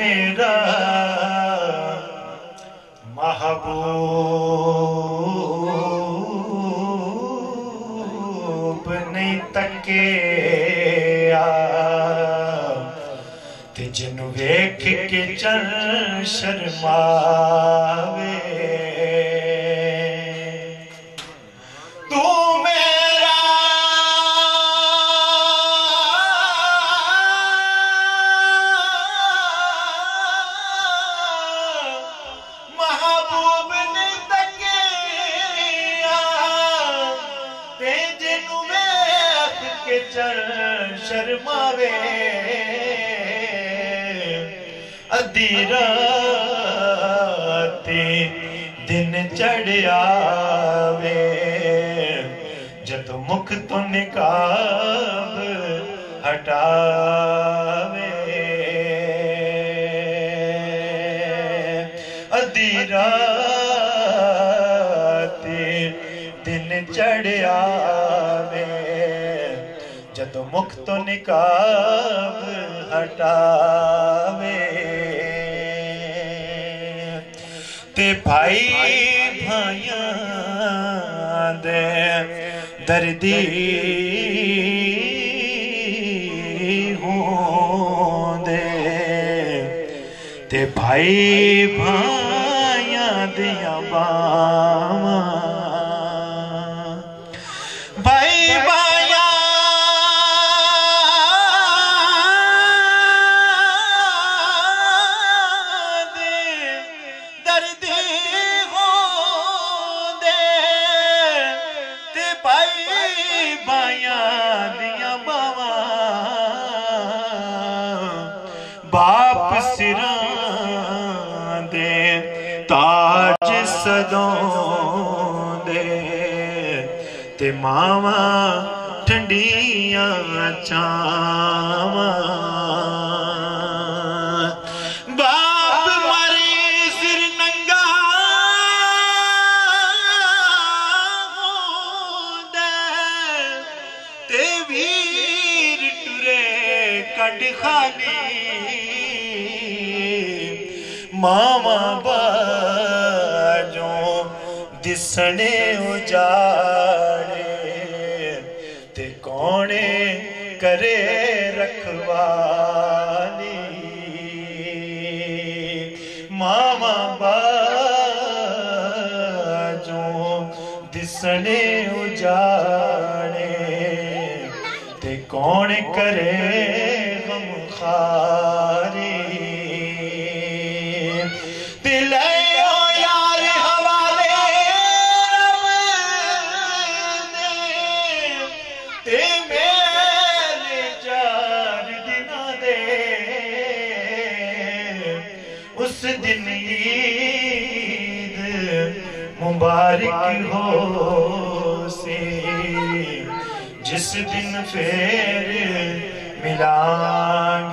ਮੇਰਾ ਮਹਬੂਬ ਨਹੀਂ ਤੱਕਿਆ। ਤੇ ਜਿਹਨੂੰ ਵੇਖ ਕੇ ਚਰ ਸ਼ਰਮਾ ਕੇ ਚਰਨ ਸ਼ਰਮਾਵੇ। ਅੱਧੀ ਰਾਤੀ ਦਿਨ ਚੜਿਆ ਵੇ ਜਦ ਮੁਖ ਤੋਂ ਨਿਕਾਬ ਹਟਾਵੇ। ਅੱਧੀ ਰਾਤੀ ਦਿਨ ਚੜਿਆ ਵੇ ਜਦੋਂ ਮੁਖ ਤੋਂ ਨਿਕਾਬ ਹਟਾਵੇ ਤੇ ਭਾਈ ਭਾਈਆਂ ਦੇ ਦਰਦੀ ਹੁੰਦੇ ਤੇ ਭਾਈ ਭਾਈਆਂ ਦੀਆਂ ਬਾਵਾਂ ਸਿਰਾਂ ਦੇ ਤਾਜ ਸਦੋਂ ਦੇ ਤੇ ਮਾਵਾਂ ਠੰਡੀਆਂ ਚਾਵਾਂ। ਬਾਪ ਮਰੇ ਸਿਰ ਨੰਗਾ ਹੁੰਦਾ ਤੇ ਵੀਰ ਟੁਰੇ ਕੱਢ ਖਾਲੀ ماما باجو ڏسڻ اجاڙي تي ڪوڻي ڪري رکوالي. ماما باجو ڏسڻ اجاڙي تي ڪون ڪري گهما اس دن عید مبارک ہو سے جس دن پھر ملان